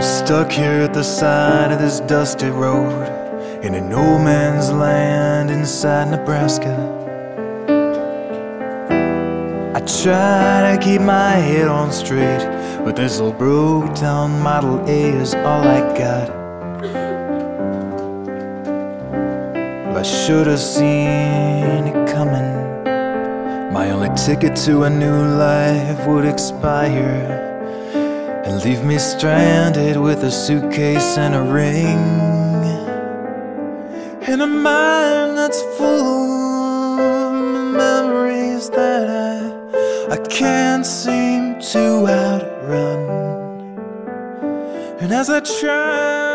stuck here at the side of this dusty road in a no man's land inside Nebraska. I try to keep my head on straight, but this old broke down Model A is all I got. I should have seen it coming. My only ticket to a new life would expire and leave me stranded with a suitcase and a ring in a mind that's full of memories that I I can't seem to outrun. And as I try